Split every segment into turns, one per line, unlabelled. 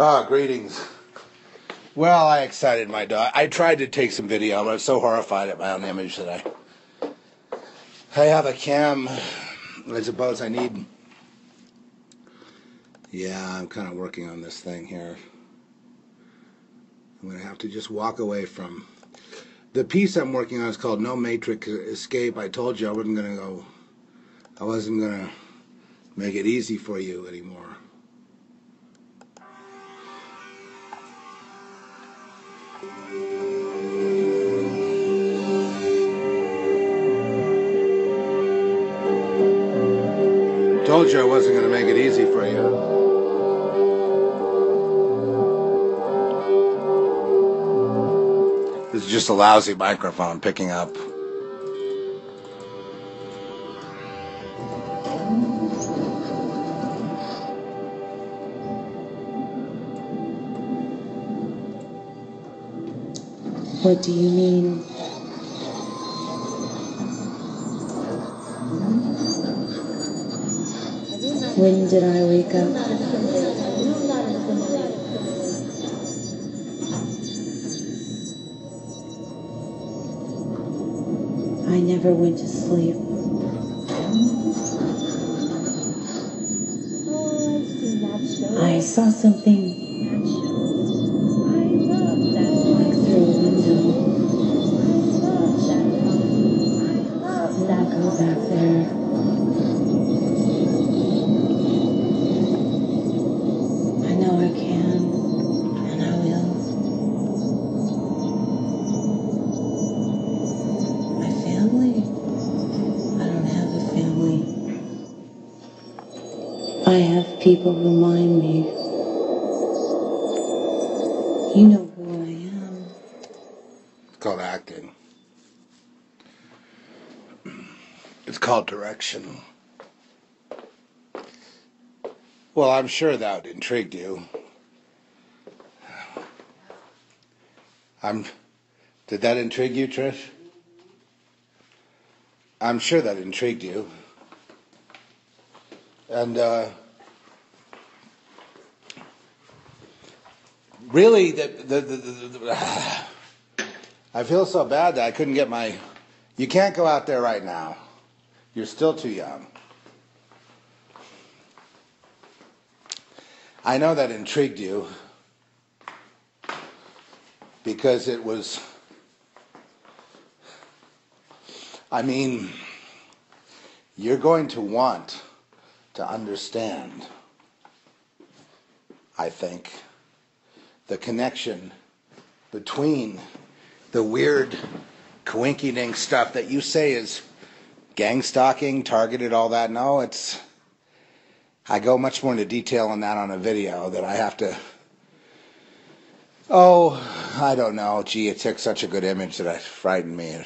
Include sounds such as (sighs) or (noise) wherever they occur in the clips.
Ah, greetings. Well, I excited my dog. I tried to take some video, but I was so horrified at my own image that I. I have a cam. I suppose I need. Yeah, I'm kind of working on this thing here. I'm going to have to just walk away from. The piece I'm working on is called No Matrix Escape. I told you I wasn't going to go. I wasn't going to make it easy for you anymore. Told you I wasn't going to make it easy for you. This is just a lousy microphone picking up.
What do you mean? When did I wake up? I never went to sleep. I saw something people remind me. You know who I am.
It's called acting. It's called direction. Well, I'm sure that intrigued you. I'm. Did that intrigue you, Trish? I'm sure that intrigued you. And, uh, really, the, the, the, (sighs) I feel so bad that I couldn't get my. You can't go out there right now. You're still too young. I know that intrigued you because it was. I mean, you're going to want to understand, I think, the connection between the weird coinky dink stuff that you say is gang stalking, targeted, all that. No, it's. I go much more into detail on that on a video that I have to. Oh, I don't know. Gee, it took such a good image that it frightened me.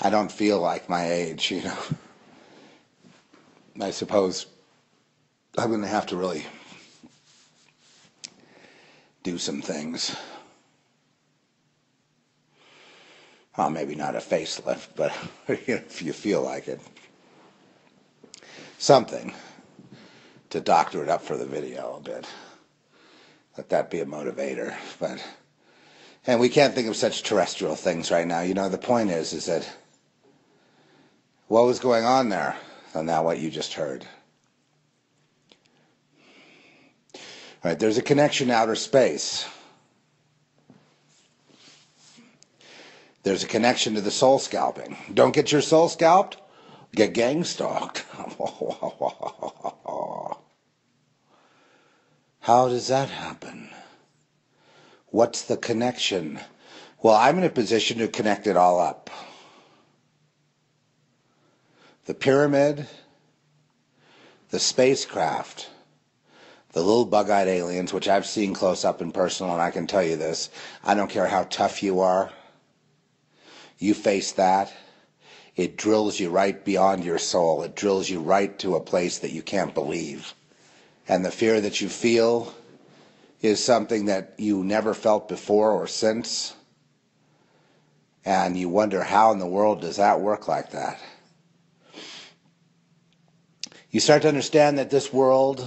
I don't feel like my age, you know. I suppose I'm going to have to really do some things. Well, maybe not a facelift, but (laughs) if you feel like it. Something to doctor it up for the video a bit. Let that be a motivator. But and we can't think of such terrestrial things right now. You know, the point is is that what was going on there and now what you just heard. All right, there's a connection to outer space. There's a connection to the soul scalping. Don't get your soul scalped, get gang stalked. (laughs) How does that happen? What's the connection? Well, I'm in a position to connect it all up. The pyramid, the spacecraft, the little bug eyed aliens, which I've seen close up and personal, and I can tell you this I don't care how tough you are, you face that. It drills you right beyond your soul. It drills you right to a place that you can't believe. And the fear that you feel is something that you never felt before or since. And you wonder how in the world does that work like that? You start to understand that this world,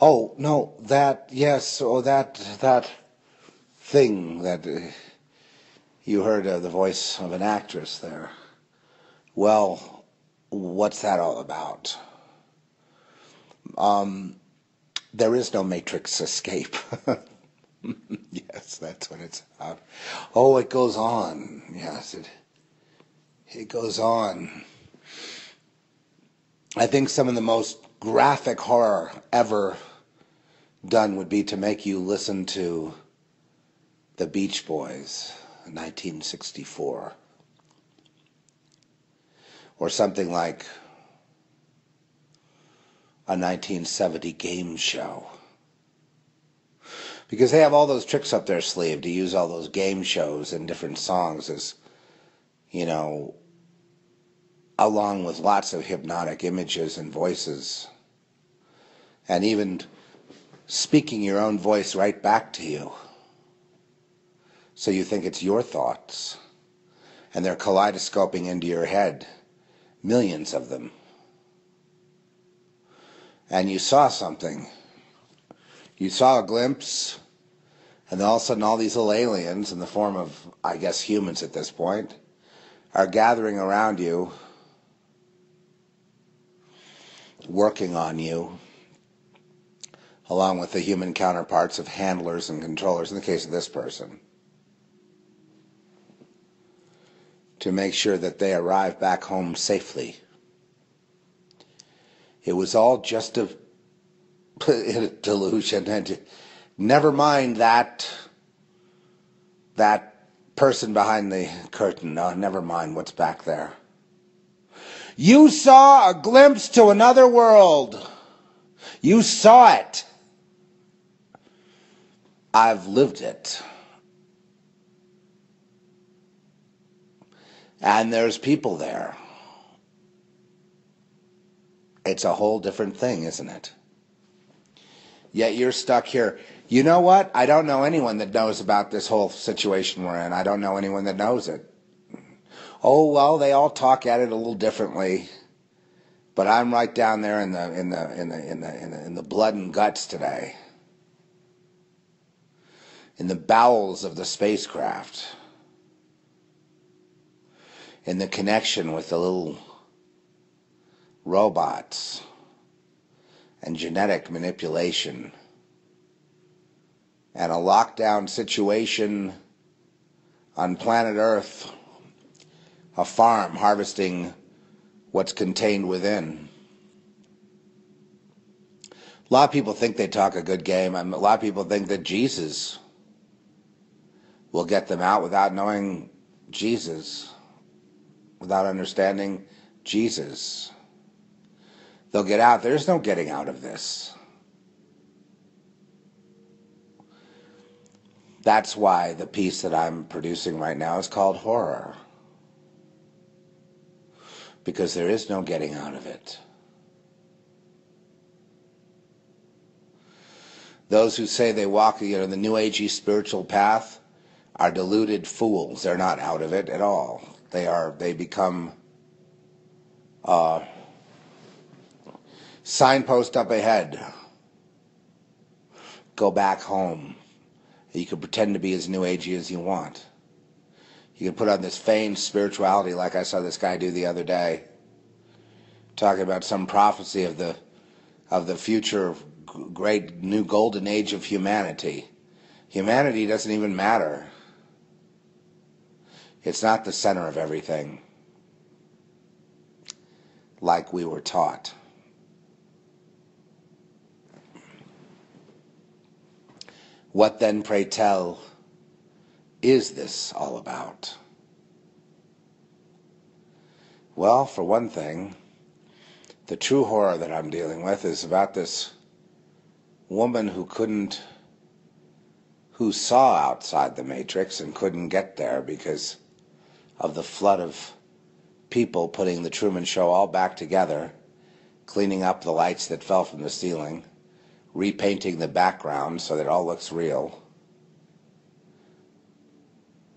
Oh no, that yes, oh that that thing that uh, you heard uh, the voice of an actress there. Well, what's that all about? Um, there is no matrix escape. (laughs) yes, that's what it's about. Oh, it goes on. Yes, it it goes on. I think some of the most graphic horror ever done would be to make you listen to the Beach Boys, 1964, or something like a 1970 game show. Because they have all those tricks up their sleeve to use all those game shows and different songs as, you know, along with lots of hypnotic images and voices, and even speaking your own voice right back to you. So you think it's your thoughts, and they're kaleidoscoping into your head, millions of them. And you saw something. You saw a glimpse, and all of a sudden, all these little aliens, in the form of, I guess, humans at this point, are gathering around you working on you, along with the human counterparts of handlers and controllers, in the case of this person, to make sure that they arrive back home safely. It was all just a, a (laughs) delusion, and never mind that that person behind the curtain. No, never mind what's back there. You saw a glimpse to another world. You saw it. I've lived it. And there's people there. It's a whole different thing, isn't it? Yet you're stuck here. You know what? I don't know anyone that knows about this whole situation we're in. I don't know anyone that knows it. Oh well, they all talk at it a little differently, but I'm right down there in the in the in the in the in the, in the blood and guts today, in the bowels of the spacecraft, in the connection with the little robots and genetic manipulation and a lockdown situation on planet Earth a farm harvesting what's contained within. A lot of people think they talk a good game. a lot of people think that Jesus will get them out without knowing Jesus, without understanding Jesus. They'll get out. There's no getting out of this. That's why the piece that I'm producing right now is called Horror because there is no getting out of it. Those who say they walk you know, the New Agey spiritual path are deluded fools. They're not out of it at all. They are. They become uh, signpost up ahead. Go back home. You can pretend to be as New Agey as you want. You can put on this feigned spirituality like I saw this guy do the other day, talking about some prophecy of the of the future great new golden age of humanity. Humanity doesn't even matter. It's not the center of everything like we were taught. What then, pray tell, is this all about? Well, for one thing, the true horror that I'm dealing with is about this woman who couldn't, who saw outside the Matrix and couldn't get there because of the flood of people putting the Truman Show all back together, cleaning up the lights that fell from the ceiling, repainting the background so that it all looks real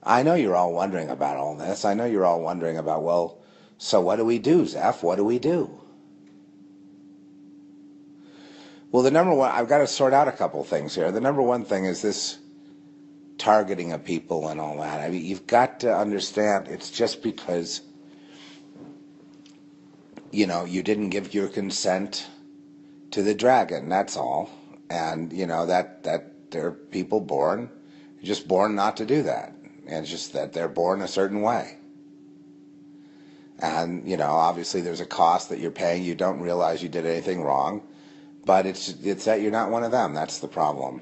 I know you're all wondering about all this. I know you're all wondering about, well, so what do we do, Zeph? What do we do? Well, the number one, I've got to sort out a couple things here. The number one thing is this targeting of people and all that. I mean, you've got to understand it's just because, you know, you didn't give your consent to the dragon. That's all. And, you know, that, that there are people born, just born not to do that. And it's just that they're born a certain way. And, you know, obviously there's a cost that you're paying. You don't realize you did anything wrong. But it's, it's that you're not one of them. That's the problem.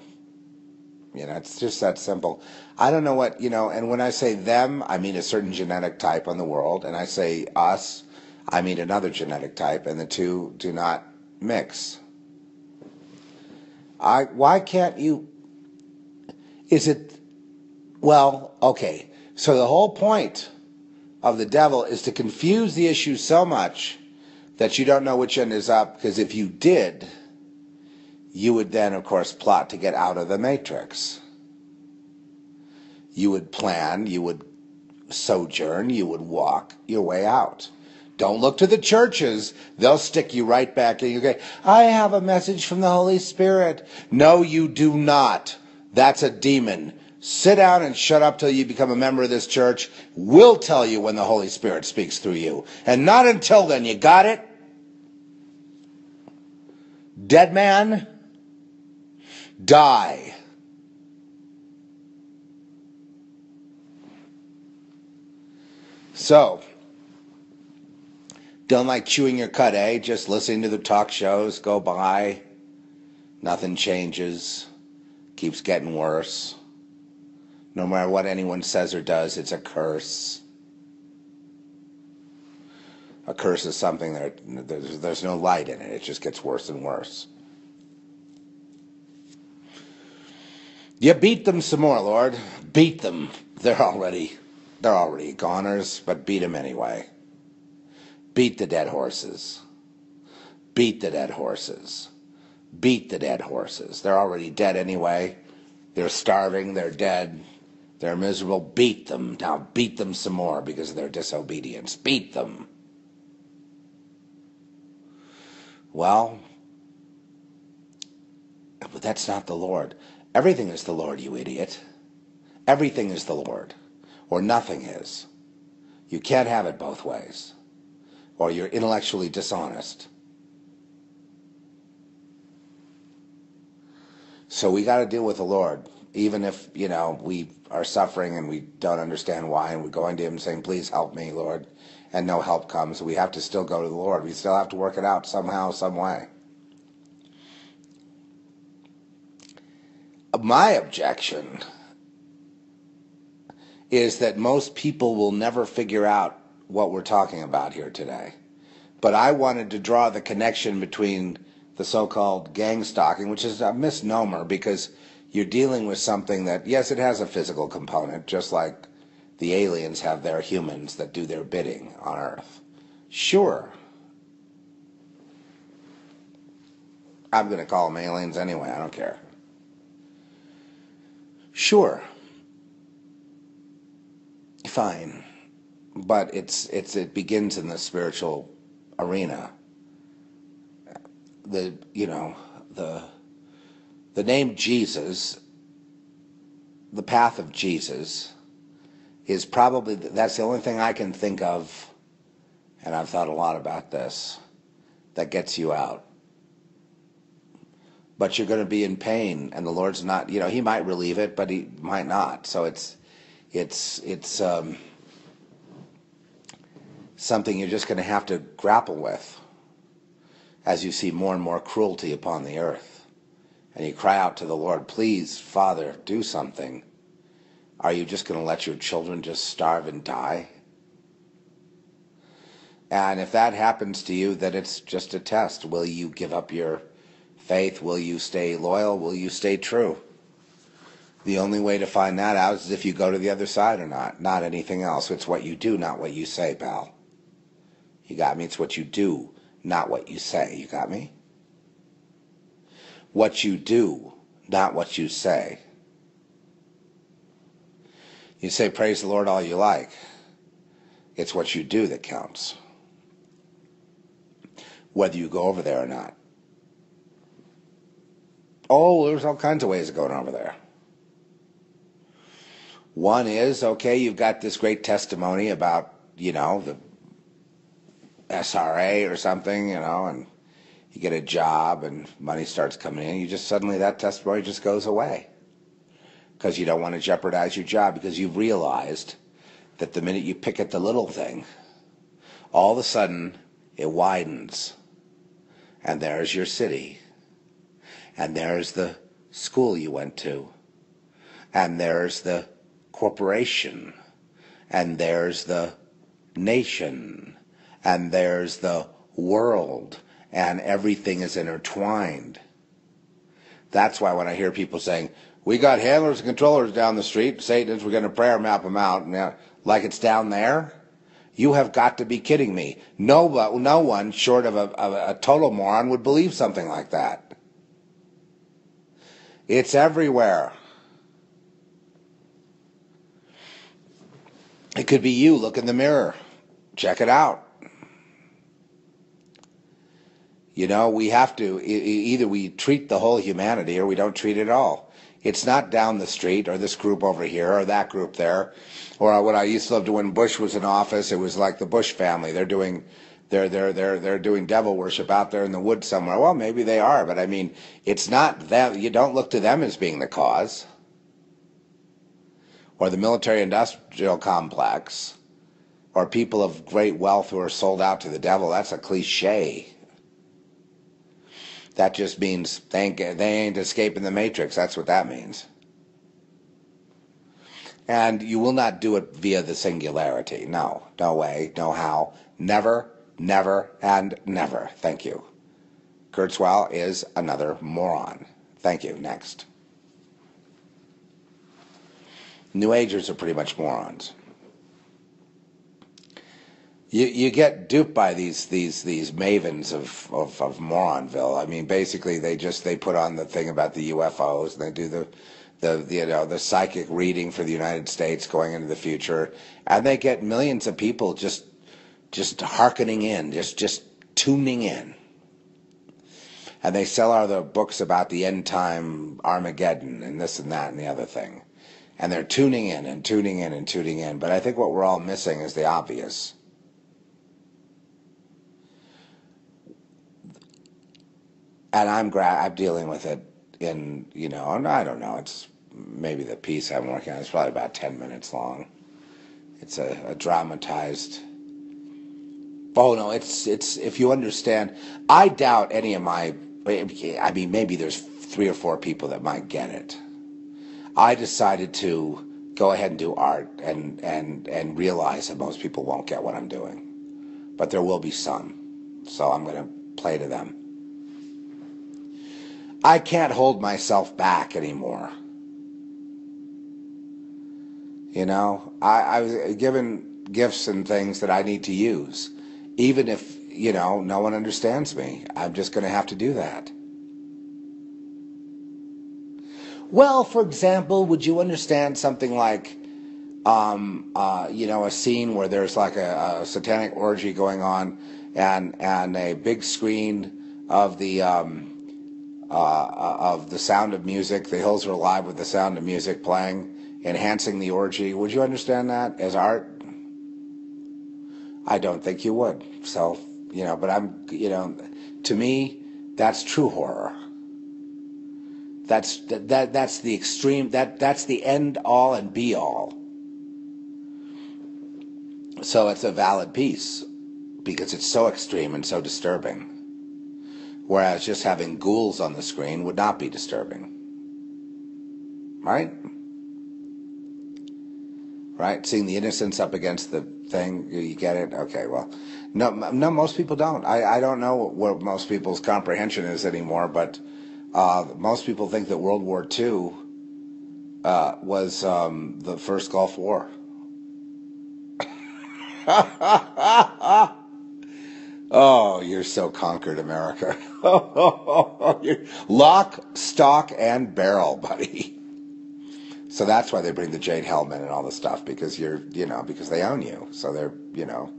You know, it's just that simple. I don't know what, you know, and when I say them, I mean a certain genetic type on the world. And I say us, I mean another genetic type. And the two do not mix. I, why can't you, is it, well, okay. So the whole point of the devil is to confuse the issue so much that you don't know which end is up, because if you did, you would then, of course, plot to get out of the matrix. You would plan, you would sojourn, you would walk your way out. Don't look to the churches. They'll stick you right back in. You go, I have a message from the Holy Spirit. No, you do not. That's a demon. Sit down and shut up till you become a member of this church. We'll tell you when the Holy Spirit speaks through you. And not until then. You got it? Dead man? Die. So, don't like chewing your cut, eh? Just listening to the talk shows go by. Nothing changes. Keeps getting worse. No matter what anyone says or does, it's a curse. A curse is something that there's, there's no light in it. It just gets worse and worse. You beat them some more, Lord. Beat them. They're already they're already goners, but beat them anyway. Beat the dead horses. Beat the dead horses. Beat the dead horses. They're already dead anyway. They're starving, they're dead. They're miserable. Beat them. Now beat them some more because of their disobedience. Beat them. Well, but that's not the Lord. Everything is the Lord, you idiot. Everything is the Lord, or nothing is. You can't have it both ways, or you're intellectually dishonest. So we got to deal with the Lord, even if, you know, we are suffering and we don't understand why, and we're going to Him saying, Please help me, Lord, and no help comes. We have to still go to the Lord. We still have to work it out somehow, some way. My objection is that most people will never figure out what we're talking about here today. But I wanted to draw the connection between the so-called gang stalking, which is a misnomer because you're dealing with something that, yes, it has a physical component, just like the aliens have their humans that do their bidding on Earth. Sure. I'm going to call them aliens anyway, I don't care. Sure. Fine. But it's it's it begins in the spiritual arena. The you know, the the name Jesus, the path of Jesus is probably that's the only thing I can think of and I've thought a lot about this that gets you out but you're going to be in pain and the lord's not you know he might relieve it but he might not. So it's it's it's um, something you're just going to have to grapple with as you see more and more cruelty upon the earth. And you cry out to the lord please father do something. Are you just going to let your children just starve and die? And if that happens to you then it's just a test. Will you give up your faith, will you stay loyal? Will you stay true? The only way to find that out is if you go to the other side or not, not anything else. It's what you do, not what you say, pal. You got me? It's what you do, not what you say. You got me? What you do, not what you say. You say praise the Lord all you like. It's what you do that counts. Whether you go over there or not. Oh, there's all kinds of ways of going over there. One is okay, you've got this great testimony about, you know, the SRA or something, you know, and you get a job and money starts coming in. You just suddenly, that testimony just goes away because you don't want to jeopardize your job because you've realized that the minute you pick at the little thing, all of a sudden it widens. And there's your city. And there's the school you went to. And there's the corporation. And there's the nation. And there's the world. And everything is intertwined. That's why when I hear people saying, we got handlers and controllers down the street, Satanists, we're going to prayer map them out, uh, like it's down there. You have got to be kidding me. No, uh, no one short of a, of a total moron would believe something like that. It's everywhere. It could be you. Look in the mirror. Check it out. You know, we have to either we treat the whole humanity or we don't treat it all. It's not down the street or this group over here or that group there. Or what I used to love to when Bush was in office, it was like the Bush family. They're doing they're they're they're they're doing devil worship out there in the woods somewhere. Well, maybe they are, but I mean, it's not that You don't look to them as being the cause. Or the military industrial complex, or people of great wealth who are sold out to the devil. That's a cliche. That just means they ain't, they ain't escaping the matrix. That's what that means. And you will not do it via the singularity. No, no way, no how. Never, never, and never. Thank you. Kurzweil is another moron. Thank you. Next. New Agers are pretty much morons. You, you get duped by these these these mavens of, of, of Moronville. I mean, basically, they just they put on the thing about the UFOs and they do the the, the, you know the psychic reading for the United States going into the future, and they get millions of people just just hearkening in, just just tuning in, and they sell all the books about the end time Armageddon and this and that and the other thing, and they're tuning in and tuning in and tuning in. But I think what we're all missing is the obvious. And I'm gra- I'm dealing with it in you know I don't know it's maybe the piece I'm working on is probably about 10 minutes long. It's a, a dramatized. Oh no, it's it's if you understand. I doubt any of my. I mean, maybe there's three or four people that might get it. I decided to go ahead and do art and and and realize that most people won't get what I'm doing, but there will be some. So I'm going to play to them. I can't hold myself back anymore. You know, I, I was given gifts and things that I need to use. Even if, you know, no one understands me, I'm just going to have to do that. Well, for example, would you understand something like, um, uh, you know, a scene where there's like a, a, satanic orgy going on, and and a big screen of the um, uh, of the sound of music. The hills are alive with the sound of music playing, enhancing the orgy. Would you understand that as art? I don't think you would. So, you know, but I'm, you know, to me, that's true horror. That's that, that that's the extreme. That that's the end all and be all. So it's a valid piece because it's so extreme and so disturbing whereas just having ghouls on the screen would not be disturbing. Right? Right? Seeing the innocence up against the thing, you get it? Okay, well, no, no, most people don't. I, I don't know what most people's comprehension is anymore, but uh, most people think that World War II uh, was um, the first Gulf War. (laughs) Oh, you're so conquered, America. (laughs) Lock, stock, and barrel, buddy. So that's why they bring the Jade Helmet and all the stuff because you're, you know, because they own you. So they're, you know,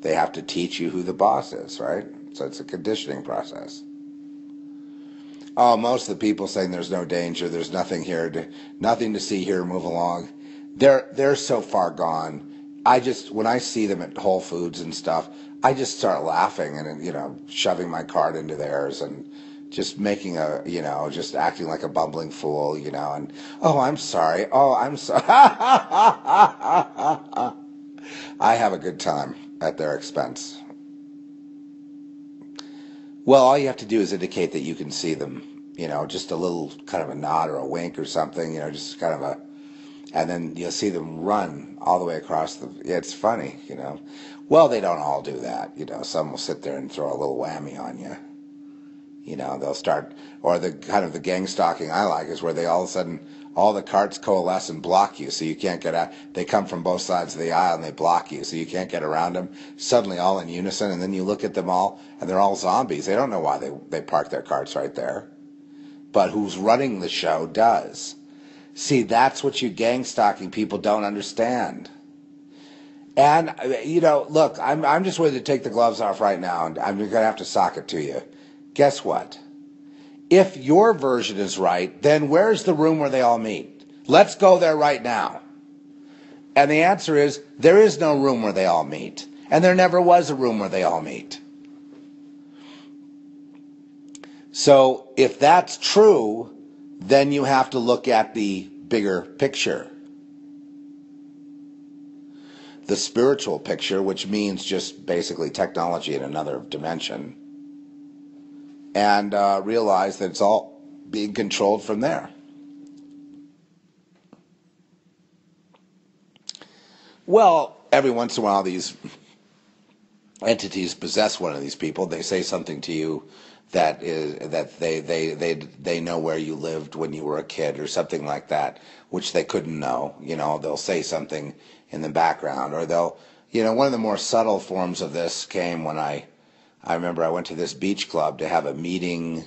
they have to teach you who the boss is, right? So it's a conditioning process. Oh, most of the people saying there's no danger, there's nothing here, to, nothing to see here, move along. They're they're so far gone. I just when I see them at Whole Foods and stuff, I just start laughing and you know shoving my card into theirs and just making a you know just acting like a bumbling fool, you know, and oh I'm sorry, oh I'm sorry. (laughs) I have a good time at their expense. Well, all you have to do is indicate that you can see them, you know, just a little kind of a nod or a wink or something, you know, just kind of a, and then you'll see them run all the way across the, it's funny, you know. Well, they don't all do that, you know, some will sit there and throw a little whammy on you. You know, they'll start, or the kind of the gang stalking I like is where they all of a sudden, all the carts coalesce and block you so you can't get out. They come from both sides of the aisle and they block you so you can't get around them. Suddenly all in unison and then you look at them all and they're all zombies. They don't know why they, they park their carts right there. But who's running the show does. See, that's what you gang stalking people don't understand. And, you know, look, I'm, I'm just ready to take the gloves off right now and I'm going to have to sock it to you guess what? If your version is right, then where's the room where they all meet? Let's go there right now. And the answer is there is no room where they all meet. And there never was a room where they all meet. So if that's true, then you have to look at the bigger picture. The spiritual picture, which means just basically technology in another dimension and uh, realize that it's all being controlled from there. Well, every once in a while, these entities possess one of these people. They say something to you that is that they they they they know where you lived when you were a kid or something like that, which they couldn't know. You know, they'll say something in the background, or they'll you know one of the more subtle forms of this came when I I remember I went to this beach club to have a meeting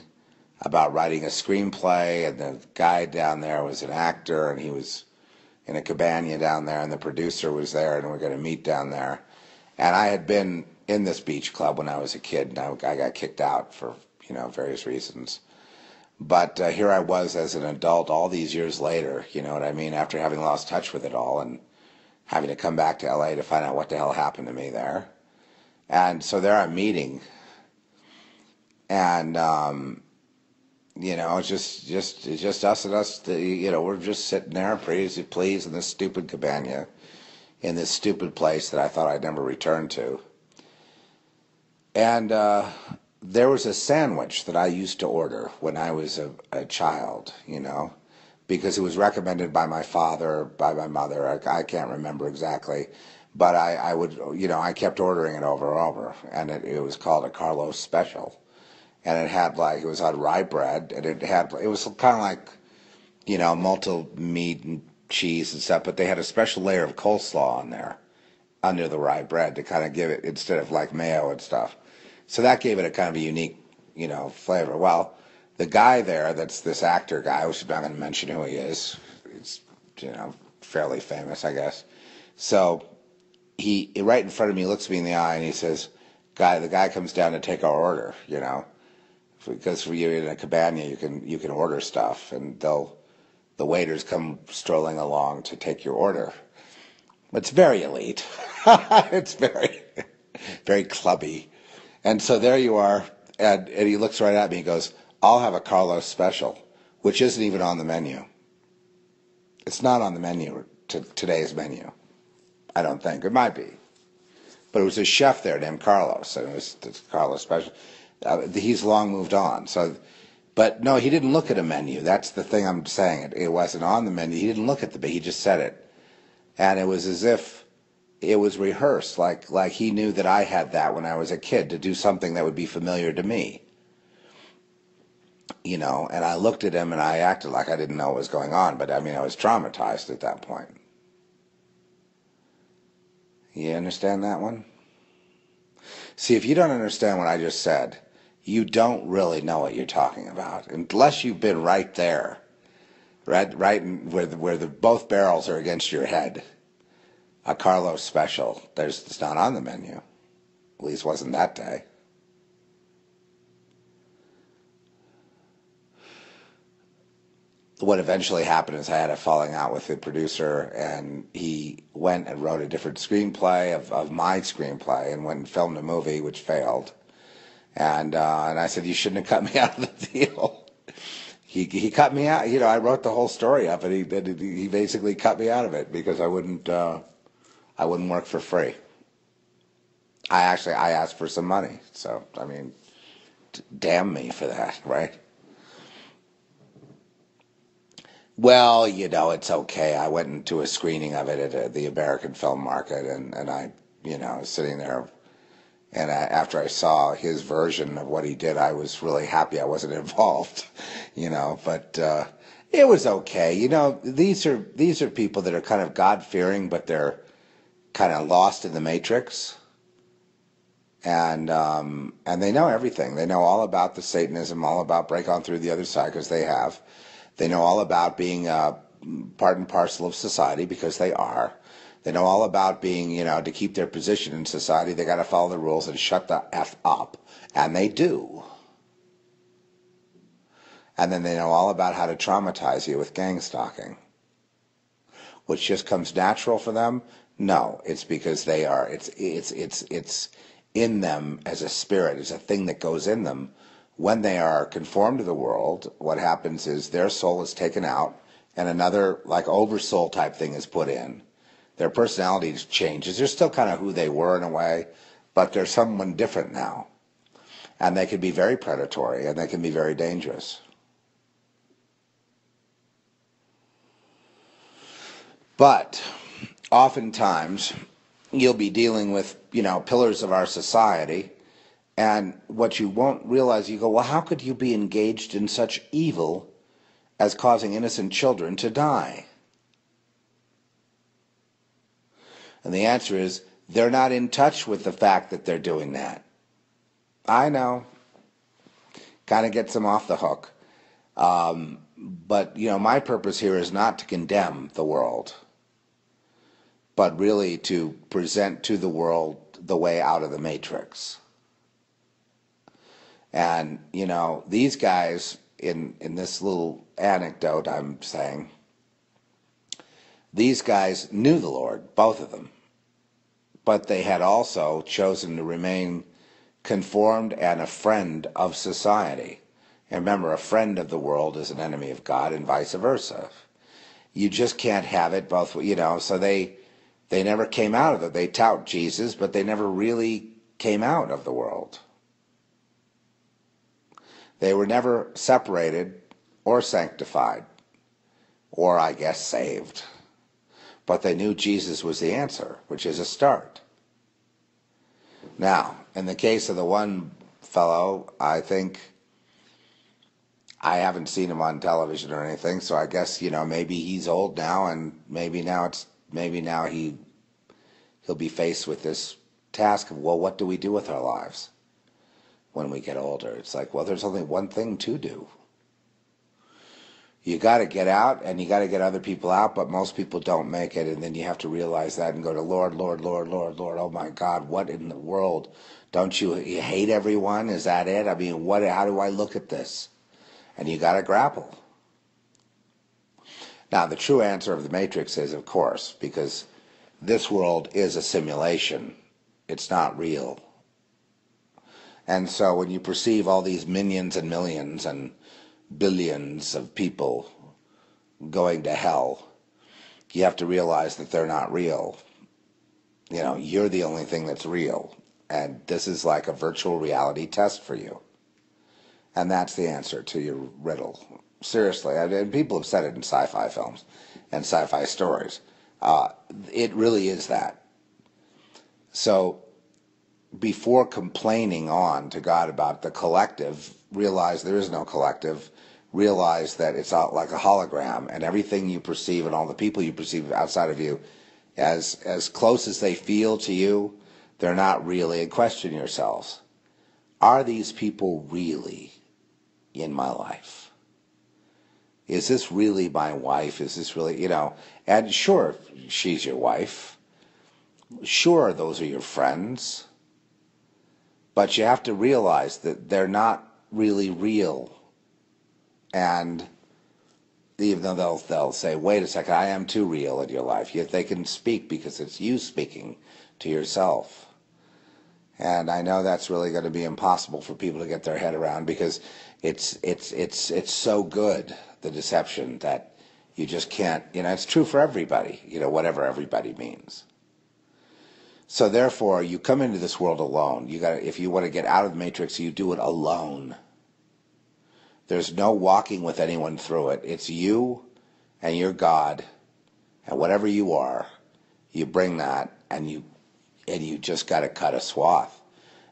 about writing a screenplay, and the guy down there was an actor, and he was in a cabana down there, and the producer was there, and we are going to meet down there. And I had been in this beach club when I was a kid, and I, I got kicked out for you know various reasons. But uh, here I was as an adult, all these years later. You know what I mean? After having lost touch with it all, and having to come back to LA to find out what the hell happened to me there. And so there I'm meeting, and um, you know, it's just just it's just us and us. You know, we're just sitting there, please, please, in this stupid cabana, in this stupid place that I thought I'd never return to. And uh, there was a sandwich that I used to order when I was a, a child. You know, because it was recommended by my father, by my mother. I, I can't remember exactly but I, I would, you know, I kept ordering it over and over, and it, it was called a Carlos Special, and it had like it was on rye bread, and it had it was kind of like, you know, multi meat and cheese and stuff, but they had a special layer of coleslaw on there, under the rye bread to kind of give it instead of like mayo and stuff, so that gave it a kind of a unique, you know, flavor. Well, the guy there, that's this actor guy, which I'm not going to mention who he is, he's you know fairly famous, I guess. So he right in front of me looks me in the eye and he says, "Guy, the guy comes down to take our order, you know, because for you in a cabana you can you can order stuff and they'll the waiters come strolling along to take your order. It's very elite. (laughs) it's very very clubby, and so there you are, and, and he looks right at me and goes, "I'll have a Carlos special," which isn't even on the menu. It's not on the menu to today's menu. I don't think. It might be. But it was a chef there named Carlos, and it was Carlos special. Uh, he's long moved on. So, but no, he didn't look at a menu. That's the thing I'm saying. It, it wasn't on the menu. He didn't look at the. menu. He just said it, and it was as if it was rehearsed. Like like he knew that I had that when I was a kid to do something that would be familiar to me. You know, and I looked at him and I acted like I didn't know what was going on. But I mean, I was traumatized at that point. You understand that one? See, if you don't understand what I just said, you don't really know what you're talking about unless you've been right there, right, right where the, where the both barrels are against your head. A Carlos special. There's it's not on the menu. At least wasn't that day. What eventually happened is I had a falling out with the producer, and he went and wrote a different screenplay of, of my screenplay, and went and filmed a movie which failed. And uh, and I said, you shouldn't have cut me (laughs) out of the deal. he he cut me out. You know, I wrote the whole story up, and he he basically cut me out of it because I wouldn't uh, I wouldn't work for free. I actually I asked for some money, so I mean, damn me for that, right? Well, you know, it's okay. I went into a screening of it at the American Film Market, and, and I, you know, was sitting there, and I, after I saw his version of what he did, I was really happy I wasn't (laughs) involved, you know. But uh, it was okay. You know, these are these are people that are kind of God fearing, but they're kind of lost in the matrix, and um, and they know everything. They know all about the Satanism, all about break on through the other side because they have they know all about being uh, part and parcel of society because they are. They know all about being, you know, to keep their position in society, they got to follow the rules and shut the F up. And they do. And then they know all about how to traumatize you with gang stalking. Which just comes natural for them? No, it's because they are, it's, it's, it's, it's in them as a spirit, as a thing that goes in them when they are conformed to the world, what happens is their soul is taken out and another like oversoul type thing is put in. Their personality changes. They're still kind of who they were in a way, but they're someone different now. And they can be very predatory and they can be very dangerous. But oftentimes you'll be dealing with, you know, pillars of our society and what you won't realize, you go, well, how could you be engaged in such evil as causing innocent children to die? And the answer is, they're not in touch with the fact that they're doing that. I know. Kind of gets them off the hook. Um, but, you know, my purpose here is not to condemn the world, but really to present to the world the way out of the matrix. And, you know, these guys, in, in this little anecdote I'm saying, these guys knew the Lord, both of them. But they had also chosen to remain conformed and a friend of society. And remember, a friend of the world is an enemy of God and vice versa. You just can't have it both, you know, so they, they never came out of it. They tout Jesus, but they never really came out of the world. They were never separated or sanctified, or I guess saved. But they knew Jesus was the answer, which is a start. Now, in the case of the one fellow, I think I haven't seen him on television or anything, so I guess, you know, maybe he's old now and maybe now it's maybe now he he'll be faced with this task of, well, what do we do with our lives? When we get older. It's like, well, there's only one thing to do. You got to get out and you got to get other people out, but most people don't make it. And then you have to realize that and go to Lord, Lord, Lord, Lord, Lord. Oh my God, what in the world? Don't you, you hate everyone? Is that it? I mean, what, how do I look at this? And you got to grapple. Now, the true answer of the Matrix is, of course, because this world is a simulation. It's not real. And so when you perceive all these millions and millions and billions of people going to hell, you have to realize that they're not real. You know, you're the only thing that's real. And this is like a virtual reality test for you. And that's the answer to your riddle. Seriously, and people have said it in sci-fi films and sci-fi stories. Uh, it really is that. So before complaining on to God about the collective, realize there is no collective, realize that it's like a hologram and everything you perceive and all the people you perceive outside of you, as, as close as they feel to you, they're not really, and question yourselves. Are these people really in my life? Is this really my wife? Is this really, you know, and sure, she's your wife. Sure, those are your friends but you have to realize that they're not really real. And even though they'll they'll say, "Wait a second, I am too real in your life." Yet they can speak because it's you speaking to yourself. And I know that's really going to be impossible for people to get their head around because it's it's it's it's so good the deception that you just can't. You know, it's true for everybody. You know, whatever everybody means. So therefore, you come into this world alone. You got if you want to get out of the matrix, you do it alone. There's no walking with anyone through it. It's you and your God and whatever you are, you bring that and you and you just got to cut a swath.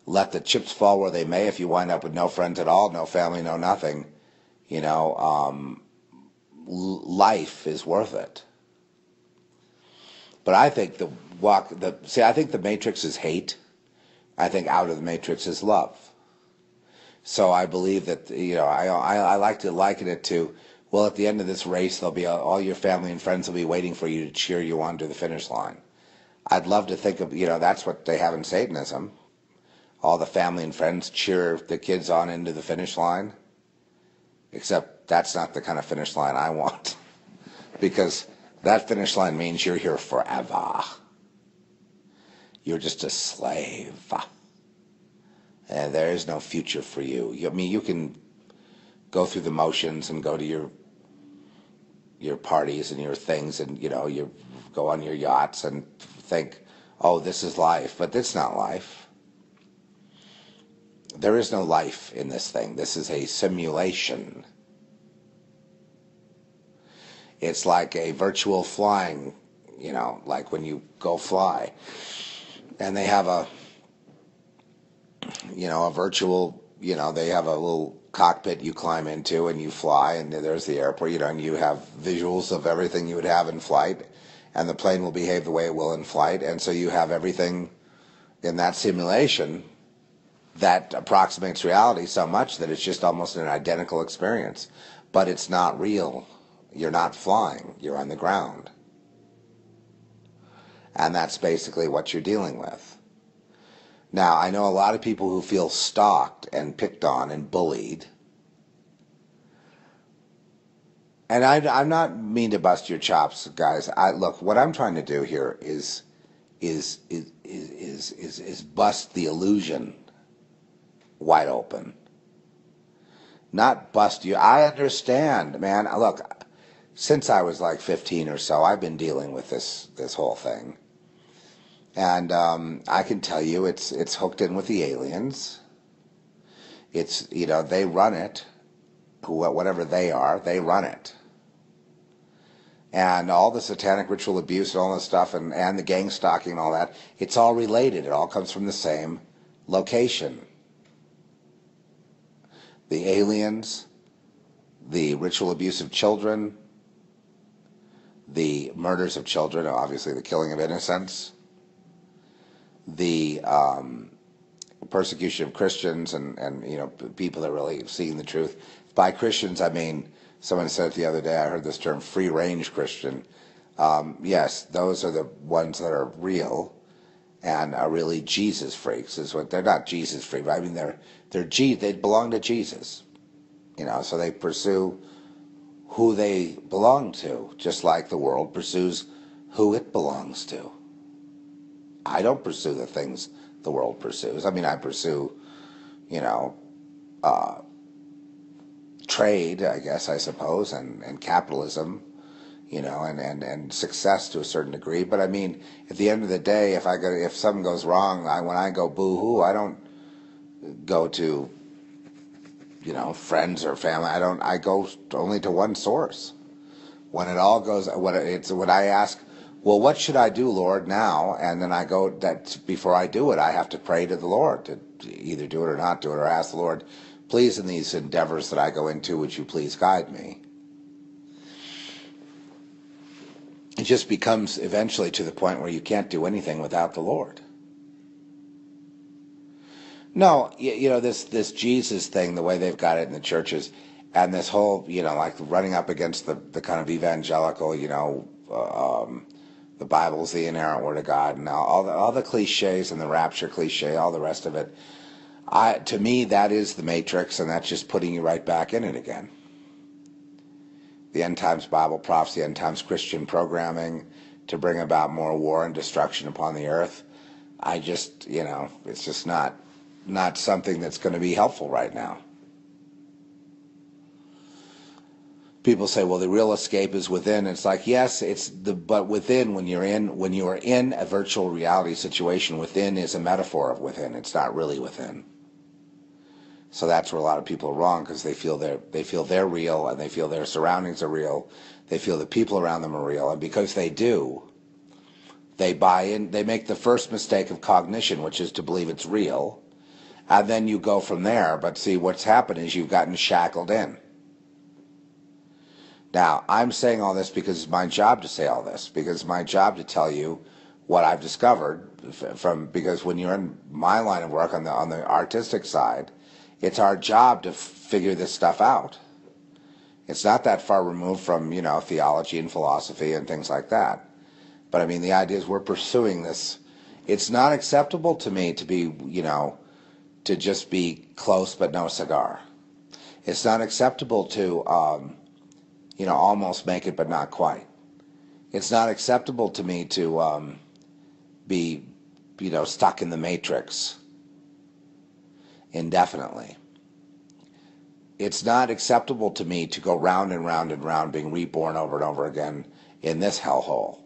Let the chips fall where they may. If you wind up with no friends at all, no family, no nothing, you know, um, life is worth it. But I think the walk the see I think the matrix is hate. I think out of the matrix is love. So I believe that you know I I, I like to liken it to well at the end of this race there'll be a, all your family and friends will be waiting for you to cheer you on to the finish line. I'd love to think of you know that's what they have in Satanism. All the family and friends cheer the kids on into the finish line. Except that's not the kind of finish line I want. (laughs) because that finish line means you're here forever. You're just a slave. And there is no future for you. I mean, you can go through the motions and go to your your parties and your things and you know you go on your yachts and think oh this is life but it's not life there is no life in this thing this is a simulation it's like a virtual flying you know like when you go fly and they have a you know a virtual you know they have a little cockpit you climb into and you fly and there's the airport you know and you have visuals of everything you would have in flight and the plane will behave the way it will in flight. And so you have everything in that simulation that approximates reality so much that it's just almost an identical experience but it's not real. You're not flying. You're on the ground and that's basically what you're dealing with. Now, I know a lot of people who feel stalked and picked on and bullied. And I, am not mean to bust your chops, guys. I, look, what I'm trying to do here is, is, is, is, is, is bust the illusion wide open. Not bust you. I understand, man. Look, since I was like 15 or so, I've been dealing with this this whole thing. And um, I can tell you, it's it's hooked in with the aliens. It's you know they run it, whatever they are, they run it. And all the satanic ritual abuse and all this stuff, and and the gang stalking and all that, it's all related. It all comes from the same location. The aliens, the ritual abuse of children, the murders of children, obviously the killing of innocents the um, persecution of Christians and, and you know people that really seeing the truth. By Christians, I mean someone said it the other day. I heard this term "free range Christian." Um, yes, those are the ones that are real and are really Jesus freaks. Is what they're not Jesus freaks. I mean they're they're G. They belong to Jesus. You know, so they pursue who they belong to, just like the world pursues who it belongs to. I don't pursue the things the world pursues. I mean, I pursue, you know, uh, trade, I guess, I suppose, and, and capitalism, you know, and, and, and success to a certain degree. But I mean, at the end of the day, if I go, if something goes wrong, I, when I go boo hoo, I don't go to, you know, friends or family. I don't. I go only to one source. When it all goes, when it's when I ask well, what should I do, Lord, now? And then I go that before I do it, I have to pray to the Lord to either do it or not do it, or ask the Lord, please, in these endeavors that I go into, would you please guide me? It just becomes eventually to the point where you can't do anything without the Lord. No, you, know this this Jesus thing, the way they've got it in the churches, and this whole you know like running up against the the kind of evangelical, you know. Um, the Bible's the inerrant word of God, and all the all the cliches and the rapture cliche, all the rest of it. I to me that is the matrix, and that's just putting you right back in it again. the end times Bible prophecy, end times Christian programming to bring about more war and destruction upon the earth. I just, you know, it's just not not something that's going to be helpful right now. People say, well, the real escape is within. It's like, yes, it's the but within when you're in when you are in a virtual reality situation, within is a metaphor of within. It's not really within. So that's where a lot of people are wrong because they feel they're they feel they're real and they feel their surroundings are real. They feel the people around them are real, and because they do, they buy in. They make the first mistake of cognition, which is to believe it's real, and then you go from there. But see, what's happened is you've gotten shackled in. Now, I'm saying all this because it's my job to say all this, because it's my job to tell you what I've discovered from because when you're in my line of work on the on the artistic side, it's our job to figure this stuff out. It's not that far removed from, you know, theology and philosophy and things like that. But I mean, the idea is we're pursuing this. It's not acceptable to me to be, you know, to just be close but no cigar. It's not acceptable to, um, you know, almost make it but not quite. It's not acceptable to me to um, be, you know, stuck in the matrix indefinitely. It's not acceptable to me to go round and round and round being reborn over and over again in this hellhole.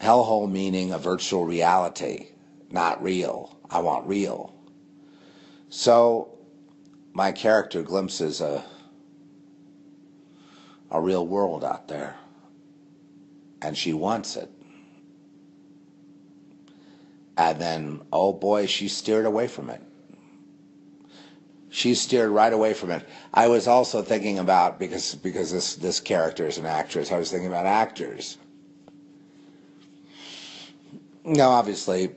Hellhole meaning a virtual reality, not real. I want real. So my character glimpses a a real world out there. And she wants it. And then, oh boy, she steered away from it she steered right away from it. I was also thinking about because because this this character is an actress. I was thinking about actors. Now, obviously,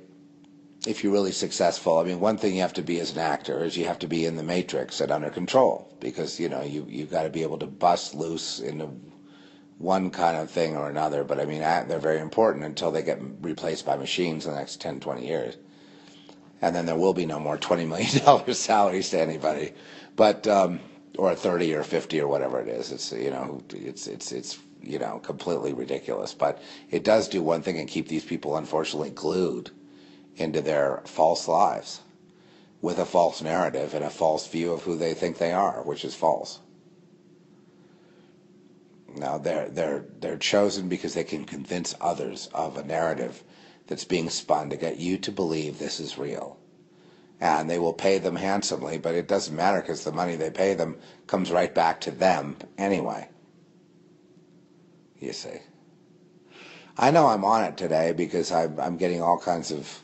if you're really successful, I mean, one thing you have to be as an actor is you have to be in the matrix and under control because you know you you've got to be able to bust loose into one kind of thing or another. But I mean, they're very important until they get replaced by machines in the next 10, 20 years. And then there will be no more $20 million (laughs) salaries to anybody, but, um, or 30 or 50 or whatever it is. It's, you know, it's, it's, it's, you know, completely ridiculous, but it does do one thing and keep these people unfortunately glued into their false lives with a false narrative and a false view of who they think they are, which is false. Now they're they're they're chosen because they can convince others of a narrative that's being spun to get you to believe this is real. And they will pay them handsomely, but it doesn't matter because the money they pay them comes right back to them anyway. You see. I know I'm on it today because I'm, I'm getting all kinds of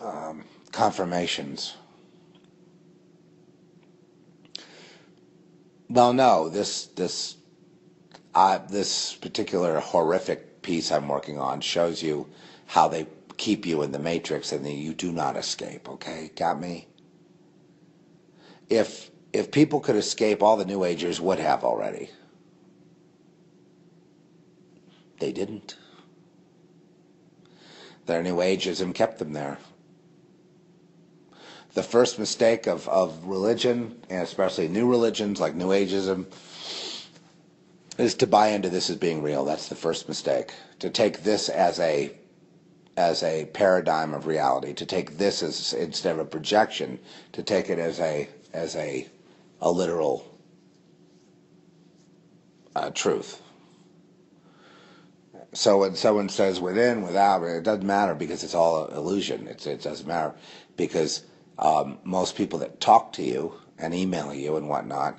um, confirmations. Well, no, this this uh, this particular horrific piece I'm working on shows you how they keep you in the matrix and then you do not escape, okay? Got me? If if people could escape, all the New Agers would have already. They didn't. Their New Ageism kept them there. The first mistake of, of religion, and especially new religions like New Ageism, is to buy into this as being real. That's the first mistake. To take this as a as a paradigm of reality, to take this as instead of a projection, to take it as a as a a literal uh, truth. So when someone says within, without, it doesn't matter because it's all illusion. It's, it doesn't matter because um, most people that talk to you and email you and whatnot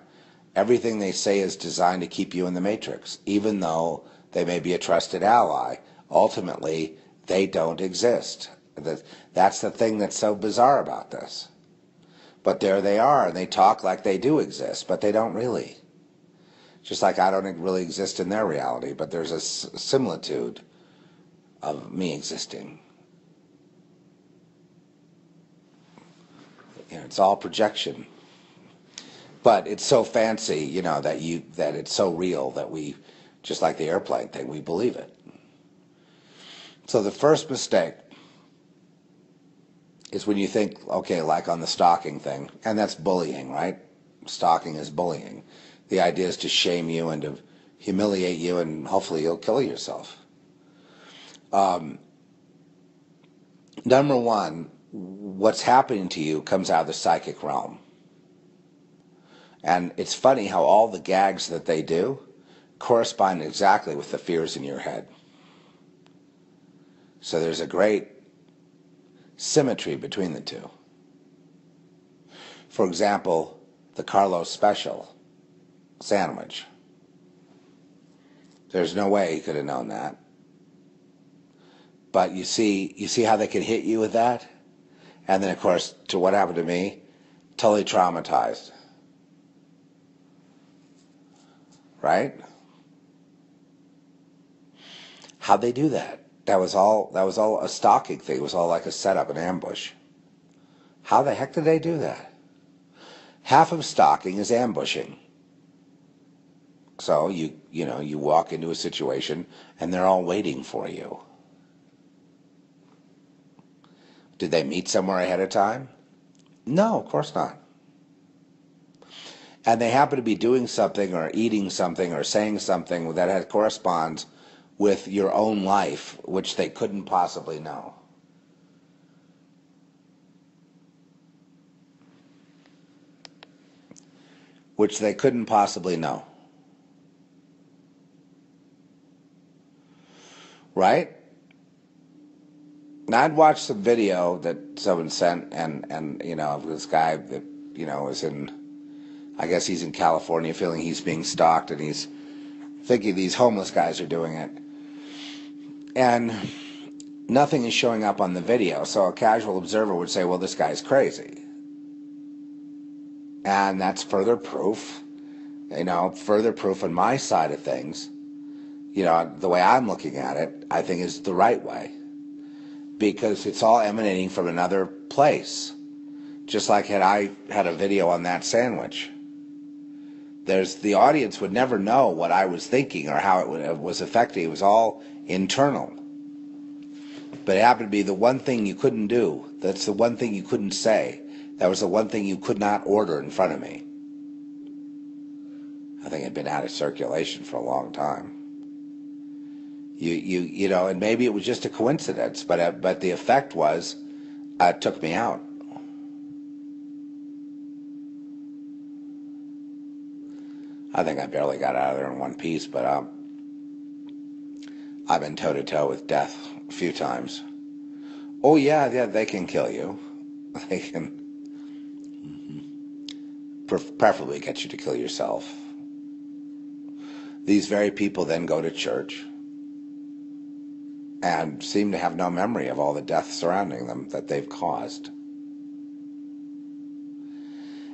everything they say is designed to keep you in the matrix, even though they may be a trusted ally. Ultimately, they don't exist. That's the thing that's so bizarre about this. But there they are, and they talk like they do exist, but they don't really. Just like I don't really exist in their reality, but there's a similitude of me existing. You know, it's all projection but it's so fancy, you know, that you that it's so real that we, just like the airplane thing, we believe it. So the first mistake is when you think, okay, like on the stalking thing, and that's bullying, right? Stalking is bullying. The idea is to shame you and to humiliate you, and hopefully you'll kill yourself. Um, number one, what's happening to you comes out of the psychic realm. And it's funny how all the gags that they do correspond exactly with the fears in your head. So there's a great symmetry between the two. For example, the Carlos Special sandwich. There's no way he could have known that. But you see, you see how they could hit you with that? And then, of course, to what happened to me, totally traumatized. Right? How'd they do that? That was all that was all a stalking thing. It was all like a setup, an ambush. How the heck did they do that? Half of stalking is ambushing. So you you know, you walk into a situation and they're all waiting for you. Did they meet somewhere ahead of time? No, of course not. And they happen to be doing something or eating something or saying something that had corresponds with your own life, which they couldn't possibly know. Which they couldn't possibly know. Right? Now I'd watched some video that someone sent, and and you know this guy that you know is in, I guess he's in California, feeling he's being stalked, and he's thinking these homeless guys are doing it, and nothing is showing up on the video. So a casual observer would say, "Well, this guy's crazy," and that's further proof, you know, further proof on my side of things. You know, the way I'm looking at it, I think is the right way because it's all emanating from another place. Just like had I had a video on that sandwich. There's the audience would never know what I was thinking or how it uh, was affecting. It was all internal. But it happened to be the one thing you couldn't do. That's the one thing you couldn't say. That was the one thing you could not order in front of me. I think it had been out of circulation for a long time. You, you, you know, and maybe it was just a coincidence, but, uh, but the effect was, uh, it took me out. I think I barely got out of there in one piece, but um, I've been toe to toe with death a few times. Oh yeah, yeah, they can kill you. (laughs) They can mm-hmm, preferably get you to kill yourself. These very people then go to church and seem to have no memory of all the death surrounding them that they've caused.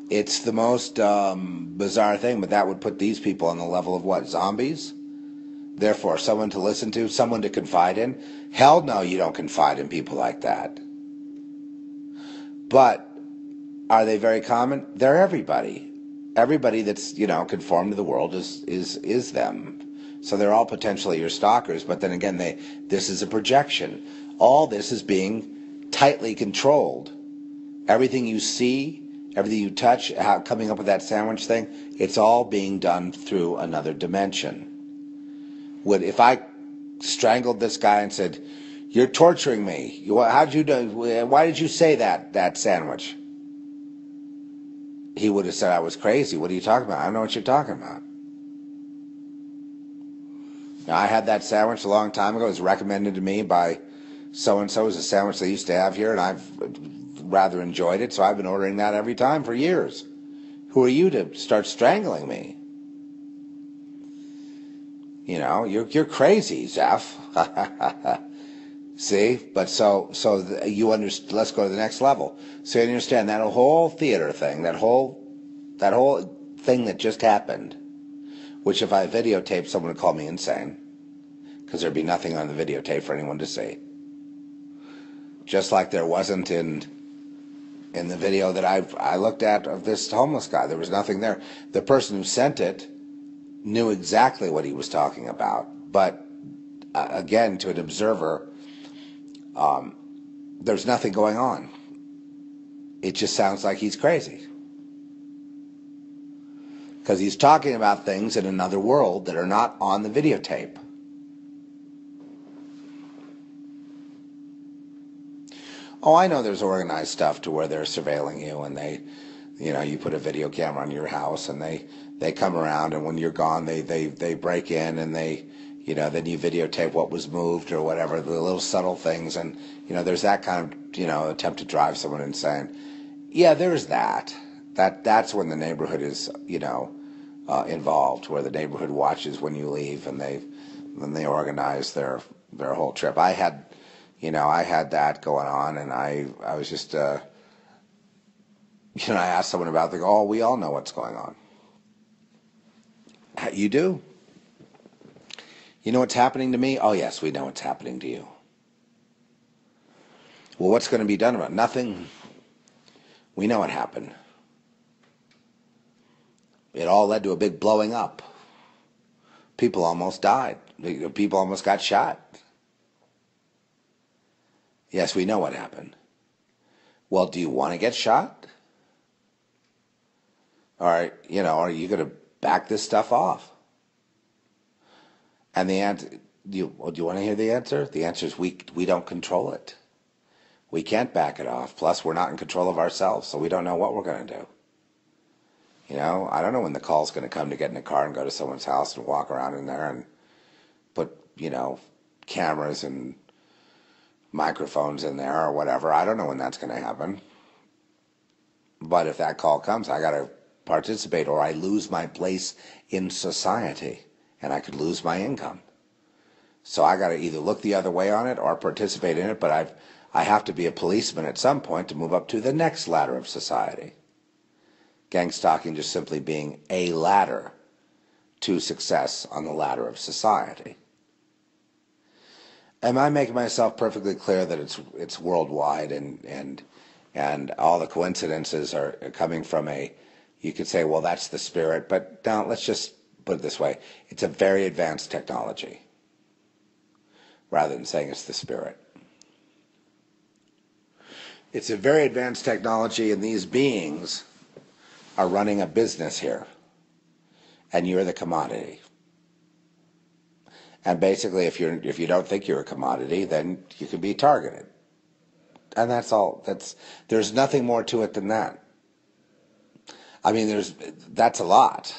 It's the most um, bizarre thing, but that would put these people on the level of what? Zombies? Therefore, someone to listen to, someone to confide in? Hell no, you don't confide in people like that. But are they very common? They're everybody. Everybody that's, you know, conformed to the world is is is them. So they're all potentially your stalkers, but then again, they this is a projection. All this is being tightly controlled. Everything you see, everything you touch, how, coming up with that sandwich thing, it's all being done through another dimension. Would if I strangled this guy and said, "You're torturing me. How'd you do? Why did you say that that sandwich?" He would have said I was crazy. What are you talking about? I don't know what you're talking about. I had that sandwich a long time ago. It was recommended to me by so and so. It was a sandwich they used to have here, and I've rather enjoyed it. So I've been ordering that every time for years. Who are you to start strangling me? You know, you're you're crazy, Zeph. (laughs) See, but so so the, you understand. Let's go to the next level. So you understand that whole theater thing, that whole that whole thing that just happened which if I videotaped, someone would call me insane because there'd be nothing on the videotape for anyone to see. Just like there wasn't in in the video that I I looked at of this homeless guy. There was nothing there. The person who sent it knew exactly what he was talking about, but uh, again, to an observer, um, there's nothing going on. It just sounds like he's crazy. Because he's talking about things in another world that are not on the videotape. Oh, I know there's organized stuff to where they're surveilling you and they, you know, you put a video camera on your house and they, they come around and when you're gone, they, they, they break in and they, you know, then you videotape what was moved or whatever, the little subtle things. And, you know, there's that kind of, you know, attempt to drive someone insane. Yeah, there's that. That, that's when the neighborhood is, you know, uh, involved, where the neighborhood watches when you leave and they, then they organize their, their whole trip. I had, you know, I had that going on, and I, I was just, uh, you know, I asked someone about, they go, oh, we all know what's going on. You do? You know what's happening to me? Oh, yes, we know what's happening to you. Well, what's going to be done about it? Nothing. We know what happened. It all led to a big blowing up. People almost died. People almost got shot. Yes, we know what happened. Well, do you want to get shot? Or, you know, are you going to back this stuff off? And the answer, do you, well, do you want to hear the answer? The answer is we, we don't control it. We can't back it off. Plus, we're not in control of ourselves, so we don't know what we're going to do. You know, I don't know when the call's going to come to get in a car and go to someone's house and walk around in there and put, you know, cameras and microphones in there or whatever. I don't know when that's going to happen. But if that call comes, I got to participate or I lose my place in society and I could lose my income. So I got to either look the other way on it or participate in it, but I've I have to be a policeman at some point to move up to the next ladder of society. Gang stalking just simply being a ladder to success on the ladder of society. Am I making myself perfectly clear that it's it's worldwide and and and all the coincidences are coming from a you could say well that's the spirit but now let's just put it this way it's a very advanced technology rather than saying it's the spirit it's a very advanced technology and these beings are running a business here and you're the commodity and basically, if you're if you don't think you're a commodity, then you can be targeted. And that's all. That's there's nothing more to it than that. I mean, there's that's a lot.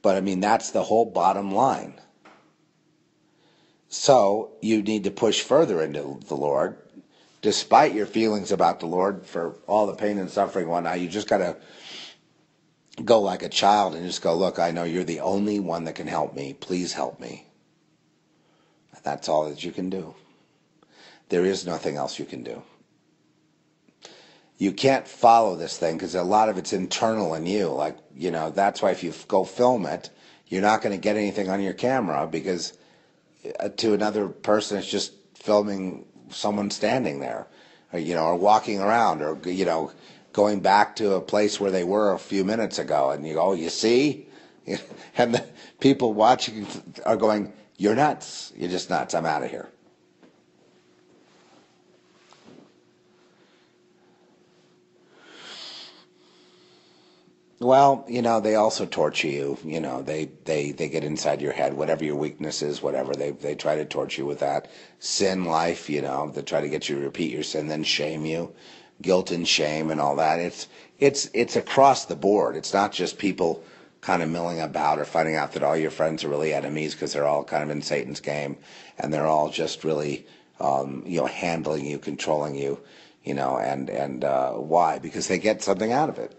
But I mean, that's the whole bottom line. So you need to push further into the Lord, despite your feelings about the Lord for all the pain and suffering whatnot. You just got to go like a child and just go, look, I know you're the only one that can help me. Please help me. That's all that you can do. There is nothing else you can do. You can't follow this thing because a lot of it's internal in you. Like, you know, that's why if you go film it, you're not going to get anything on your camera because uh, to another person, it's just filming someone standing there, or, you know, or walking around, or, you know, going back to a place where they were a few minutes ago. And you go, oh, you see? (laughs) And the people watching are going, you're nuts. You're just nuts. I'm out of here. Well, you know, they also torture you. You know, they, they, they get inside your head, whatever your weakness is, whatever. They, they try to torture you with that. Sin life, you know, they try to get you to repeat your sin, then shame you. Guilt and shame and all that. It's, it's, it's across the board. It's not just people kind of milling about or finding out that all your friends are really enemies because they're all kind of in Satan's game and they're all just really, um, you know, handling you, controlling you, you know, and, and uh, why? Because they get something out of it.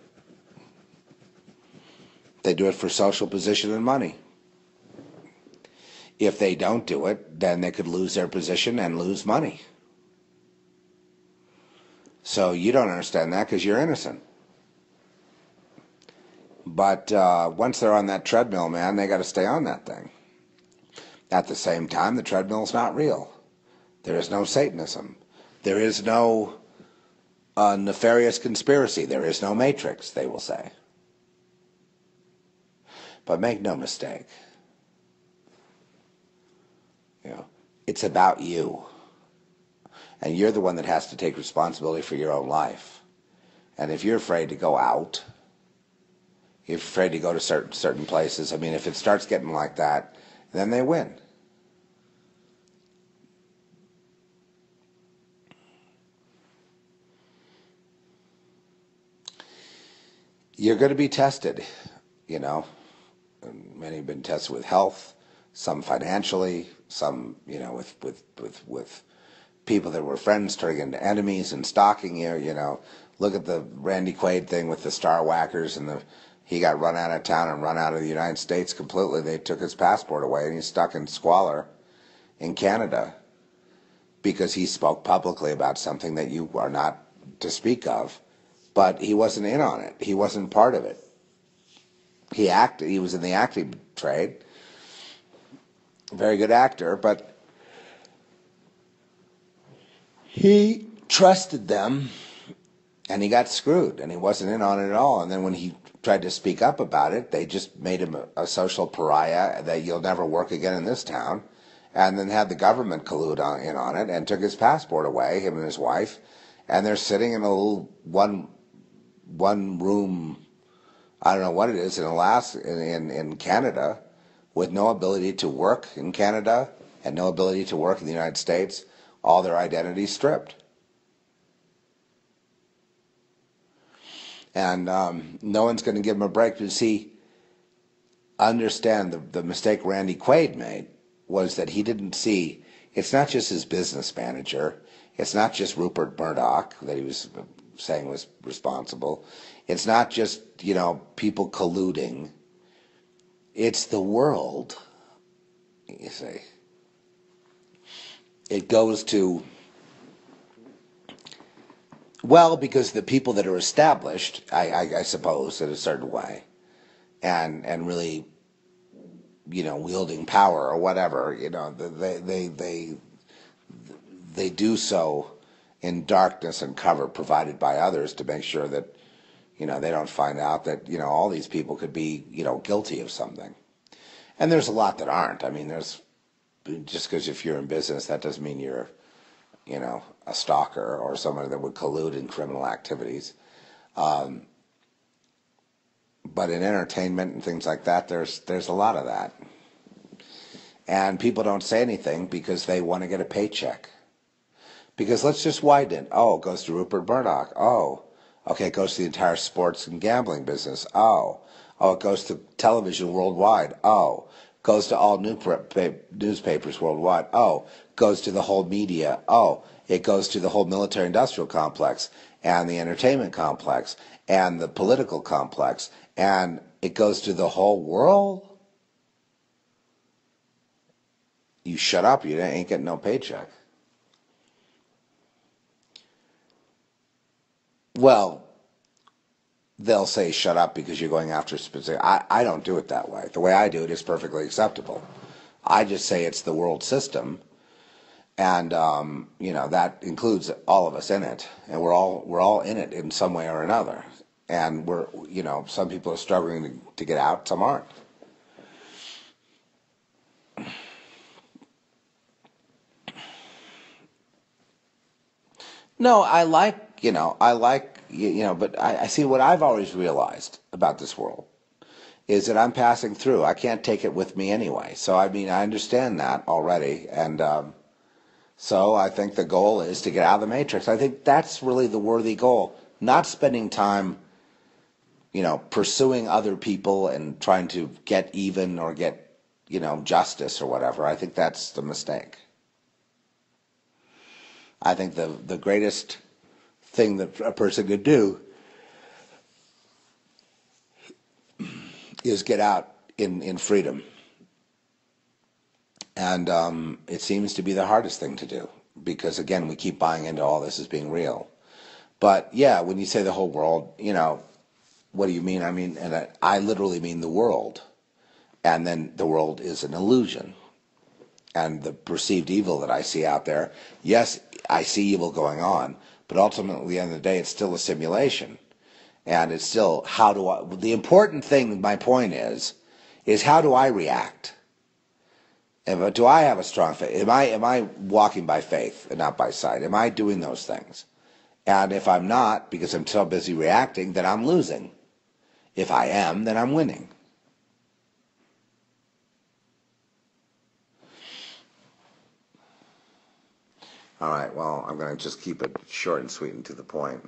They do it for social position and money. If they don't do it, then they could lose their position and lose money. So you don't understand that because you're innocent. But uh, once they're on that treadmill, man, they got to stay on that thing. At the same time, the treadmill's not real. There is no Satanism. There is no uh, nefarious conspiracy. There is no matrix, they will say. But make no mistake. You know, it's about you. And you're the one that has to take responsibility for your own life. And if you're afraid to go out, You're afraid to go to certain certain places. I mean, if it starts getting like that, then they win. You're going to be tested, you know. Many have been tested with health, some financially, some, you know, with with with with people that were friends turning into enemies and stalking you. You know, look at the Randy Quaid thing with the Star Whackers and the he got run out of town and run out of the United States completely. They took his passport away and he's stuck in squalor in Canada because he spoke publicly about something that you are not to speak of. But he wasn't in on it. He wasn't part of it. He acted. He was in the acting trade. Very good actor, but he trusted them and he got screwed and he wasn't in on it at all. And then when he tried to speak up about it, they just made him a, a social pariah that you'll never work again in this town. And then had the government collude on, in on it and took his passport away, him and his wife. And they're sitting in a little one, one room, I don't know what it is, in Alaska, in, in, in Canada, with no ability to work in Canada and no ability to work in the United States, all their identities stripped. and um, no one's going to give him a break. But see, understand the, the mistake Randy Quaid made was that he didn't see it's not just his business manager, it's not just Rupert Murdoch that he was saying was responsible, it's not just you know people colluding, it's the world. You see, it goes to well, because the people that are established, I, I, I suppose, in a certain way, and and really, you know, wielding power or whatever, you know, they they they they do so in darkness and cover provided by others to make sure that you know they don't find out that you know all these people could be you know guilty of something. And there's a lot that aren't. I mean there's just because if you're in business that doesn't mean you're you know, a stalker or someone that would collude in criminal activities. Um, but in entertainment and things like that, there's there's a lot of that. And people don't say anything because they want to get a paycheck. Because let's just widen it. Oh, it goes to Rupert Murdoch. Oh, okay, it goes to the entire sports and gambling business. Oh, oh, it goes to television worldwide. Oh, goes to all new newspapers worldwide. Oh, goes to the whole media. Oh, it goes to the whole military industrial complex and the entertainment complex and the political complex and it goes to the whole world. You shut up, you ain't getting no paycheck. Well, they'll say shut up because you're going after specific. I, I don't do it that way. The way I do it is perfectly acceptable. I just say it's the world system, and um, you know that includes all of us in it, and we're all we're all in it in some way or another. And we're you know some people are struggling to, to get out, some aren't. No, I like you know I like you, know, but I, I see what I've always realized about this world is that I'm passing through. I can't take it with me anyway. So I mean, I understand that already, and um, so I think the goal is to get out of the matrix. I think that's really the worthy goal, not spending time, you know, pursuing other people and trying to get even or get, you know, justice or whatever. I think that's the mistake. I think the the greatest thing that a person could do is get out in, in freedom. And um, it seems to be the hardest thing to do because, again, we keep buying into all this as being real. But yeah, when you say the whole world, you know, what do you mean? I mean, and I, I literally mean the world. And then the world is an illusion. And the perceived evil that I see out there, yes, I see evil going on, but ultimately, at the end of the day, it's still a simulation. And it's still, how do I, the important thing, my point is, is how do I react? If, do I have a strong faith? Am I, am I walking by faith and not by sight? Am I doing those things? And if I'm not, because I'm so busy reacting, then I'm losing. If I am, then I'm winning. All right, well, I'm going to just keep it short and sweet and to the point.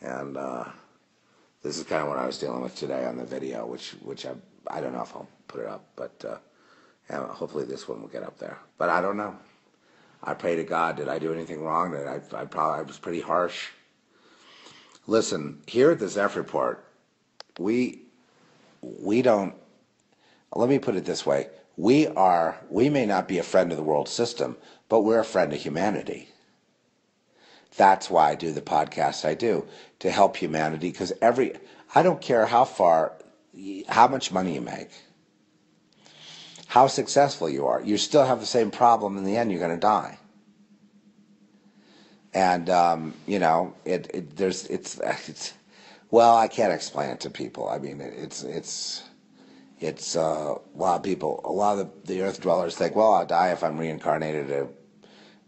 And uh, this is kind of what I was dealing with today on the video, which which I I don't know if I'll put it up, but uh, yeah, hopefully this one will get up there. But I don't know. I pray to God. Did I do anything wrong? Did I? I probably I was pretty harsh. Listen, here at the Zeph Report, we we don't. Let me put it this way: we are. We may not be a friend of the world system, but we're a friend of humanity. That's why I do the podcast I do to help humanity because every I don't care how far how much money you make how successful you are you still have the same problem in the end you're going to die and um, you know it, it there's it's it's well I can't explain it to people I mean it, it's it's it's uh, a lot of people a lot of the, the earth dwellers think well I'll die if I'm reincarnated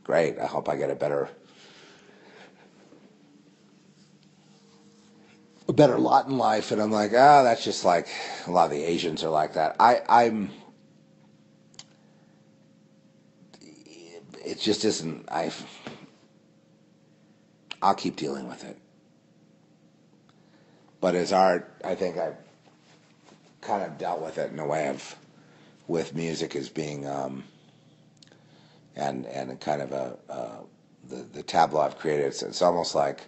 great I hope I get a better a better lot in life. And I'm like, ah, oh, that's just like a lot of the Asians are like that. I, I'm, it just isn't, I, I'll keep dealing with it. But as art, I think I've kind of dealt with it in a way of, with music as being, um, and, and kind of a, uh, the, the tableau I've created, it's, it's almost like,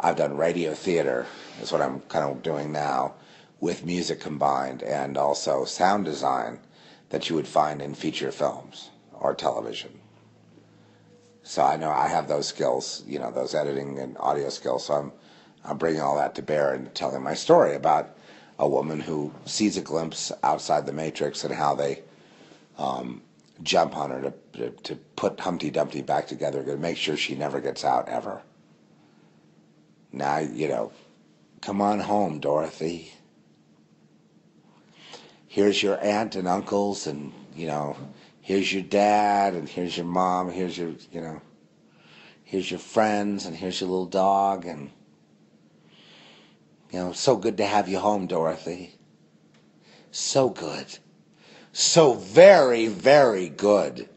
I've done radio theater, is what I'm kind of doing now, with music combined, and also sound design that you would find in feature films or television. So I know I have those skills, you know, those editing and audio skills. So I'm, I'm bringing all that to bear and telling my story about a woman who sees a glimpse outside the matrix and how they um, jump on her to, to, to put Humpty Dumpty back together to make sure she never gets out ever. Now, you know, come on home, Dorothy. Here's your aunt and uncles, and, you know, here's your dad, and here's your mom, here's your, you know, here's your friends, and here's your little dog, and, you know, so good to have you home, Dorothy. So good. So very, very good.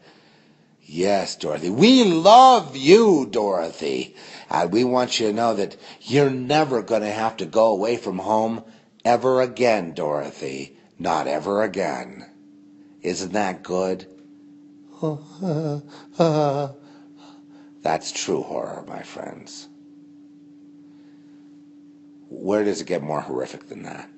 Yes, Dorothy. We love you, Dorothy. And we want you to know that you're never going to have to go away from home ever again, Dorothy. Not ever again. Isn't that good? (laughs) That's true horror, my friends. Where does it get more horrific than that?